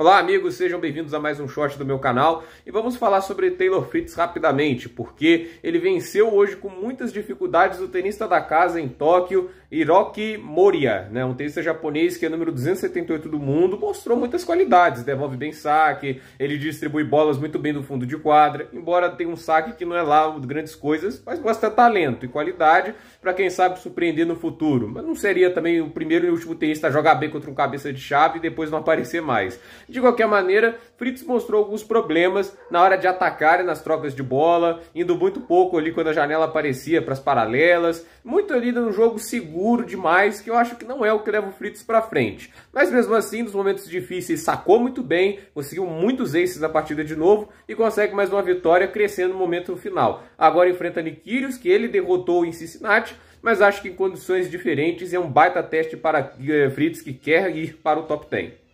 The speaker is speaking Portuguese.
Olá amigos, sejam bem-vindos a mais um short do meu canal e vamos falar sobre Taylor Fritz rapidamente, porque ele venceu hoje com muitas dificuldades o tenista da casa em Tóquio, Hiroki Moria, né? um tenista japonês que é número 278 do mundo, mostrou muitas qualidades, devolve bem saque, ele distribui bolas muito bem do fundo de quadra, embora tenha um saque que não é lá grandes coisas, mas mostra talento e qualidade para quem sabe surpreender no futuro, mas não seria também o primeiro e último tenista a jogar bem contra um cabeça de chave e depois não aparecer mais. De qualquer maneira, Fritz mostrou alguns problemas na hora de atacar nas trocas de bola, indo muito pouco ali quando a janela aparecia para as paralelas, muito ali no jogo seguro demais, que eu acho que não é o que leva o Fritz para frente. Mas mesmo assim, nos momentos difíceis, sacou muito bem, conseguiu muitos aces na partida de novo e consegue mais uma vitória crescendo no momento final. Agora enfrenta Nikirios, que ele derrotou em Cincinnati, mas acho que em condições diferentes é um baita teste para eh, Fritz que quer ir para o top 10.